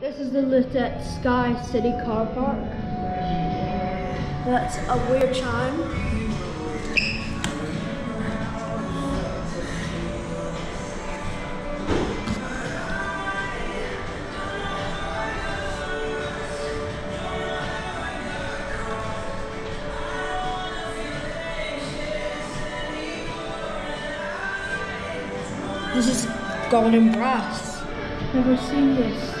This is the look at Sky City Car Park. That's a weird chime. This is golden brass. Never seen this.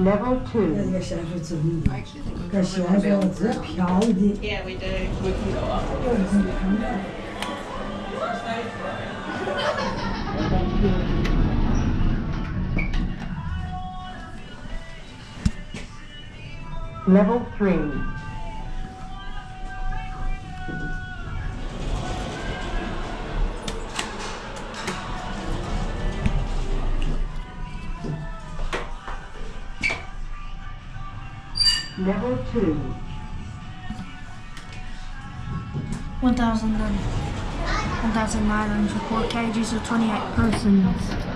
那帮客人要下去整的，可现在我这票的。Level 3. Level 2. 1,000 1,904 kgs or 28 persons.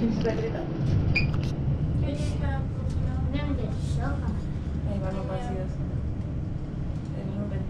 gente vai gritar. Ele não vai.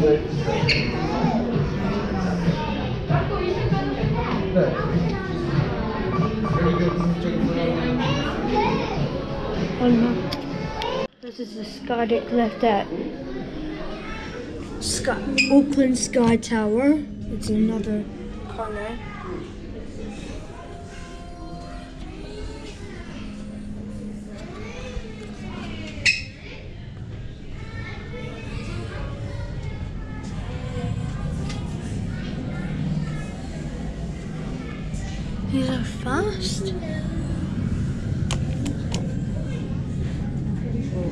One This is the sky deck left at Sky, Auckland Sky Tower. It's another corner. These are fast.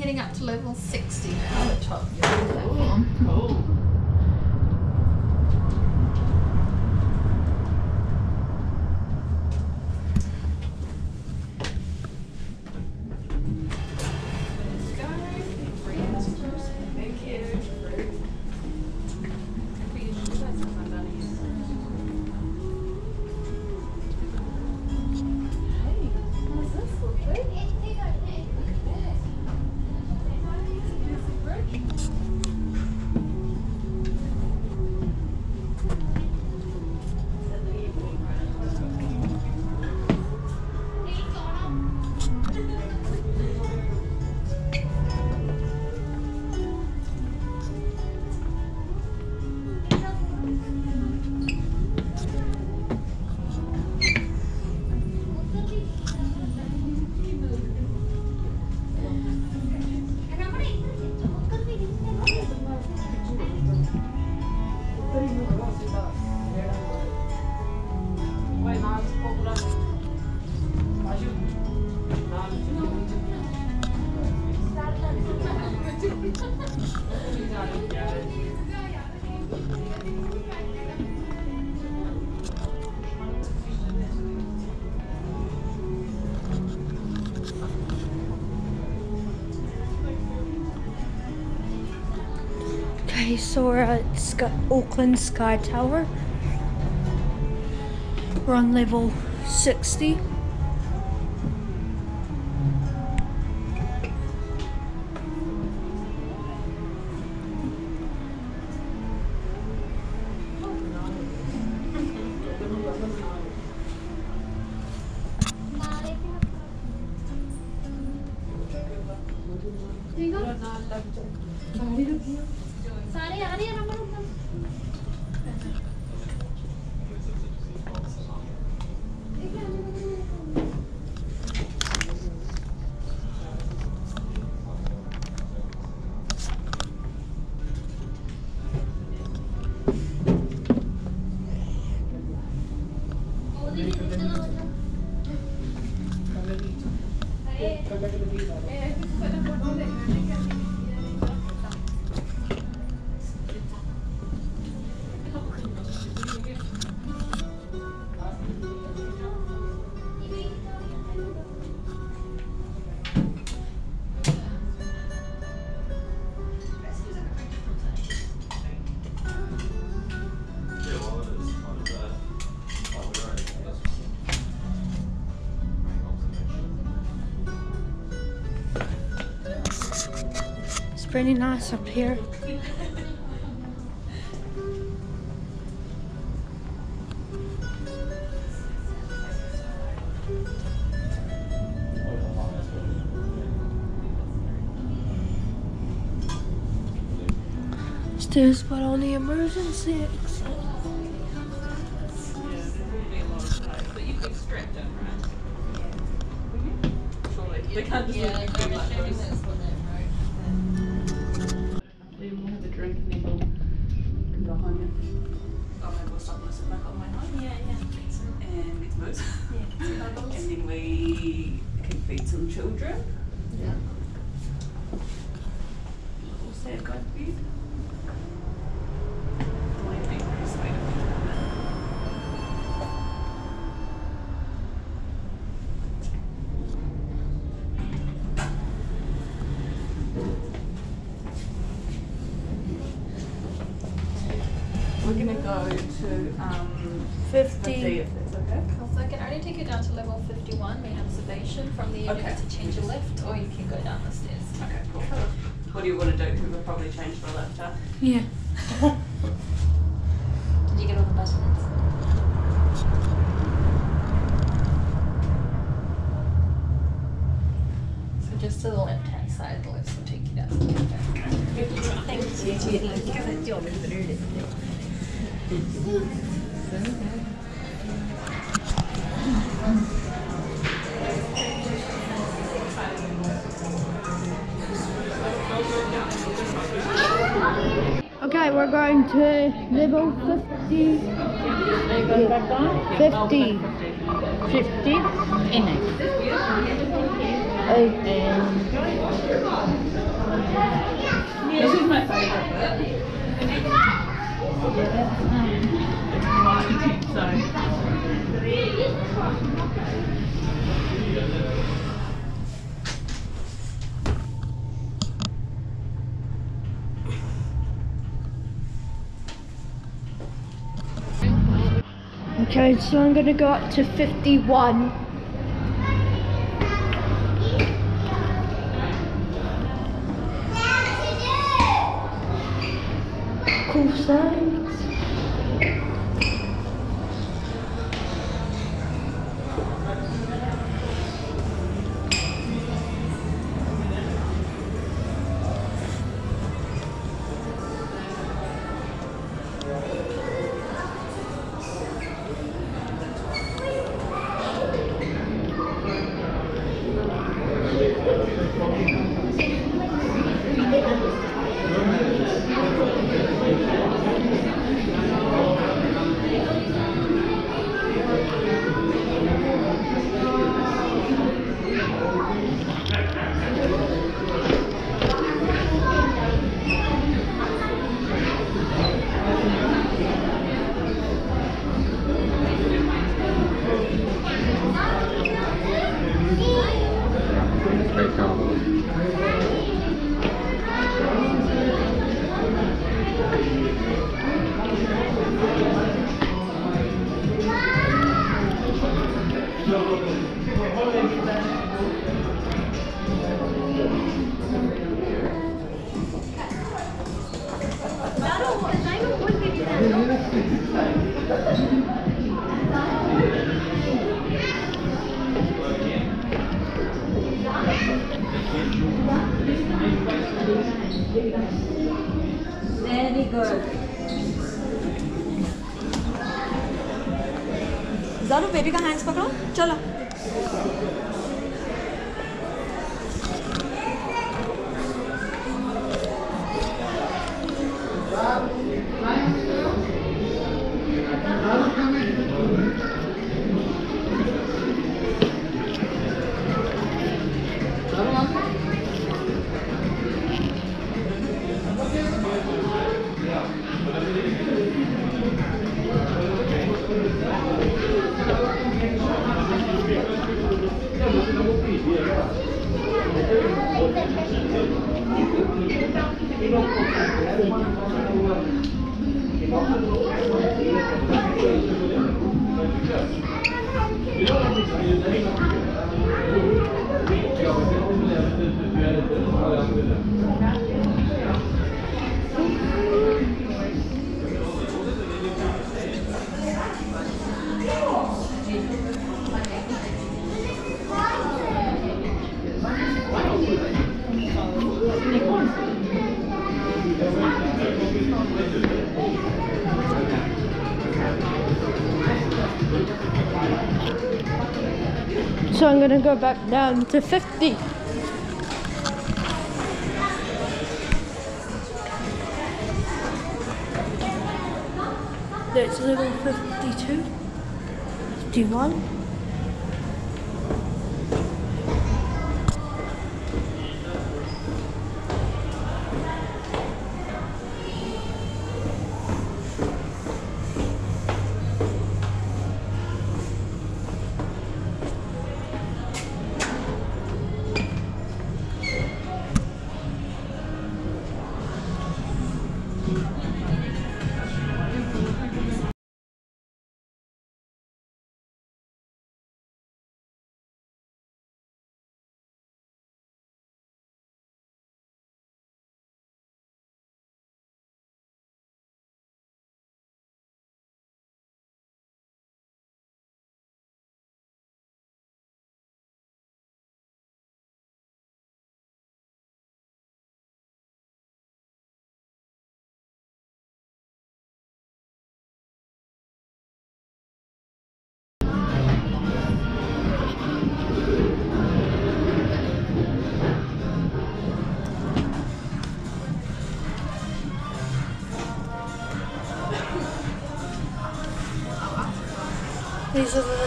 heading up to level 60 now, the top. Cool. Okay, so we're at Sky- Auckland Sky Tower. We're on level 60. सारे It's pretty nice up here. Stairs, but on the emergency exit. But Some And then we can feed some children. Yeah. We'll say a good feed. Might be pretty sweet if we do that. We're gonna go to um 50. if that's okay. So I can only take you down to level 51, we have observation. From there you Okay. have to change your lift, or you can go down the stairs. Okay, cool. cool. What do you want to do? Because we'll probably change for lift, left, huh? Yeah. Did you get all the buttons? So just to the left hand side, the lifts will take you down to the Thank Okay, we're going to level 50. Fifty. 50 ini. Uh, This is my favorite. Okay, so I'm gonna go up to 51. Cool signs. どうも。Very good. ज़रूर baby का hands पकड़ो चलो gonna go back down to 50. That's level 52. 51.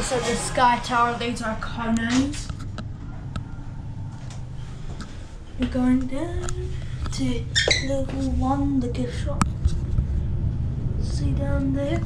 Are the, so the Sky Tower, these are condos. We're going down to level one, the gift shop. See down there?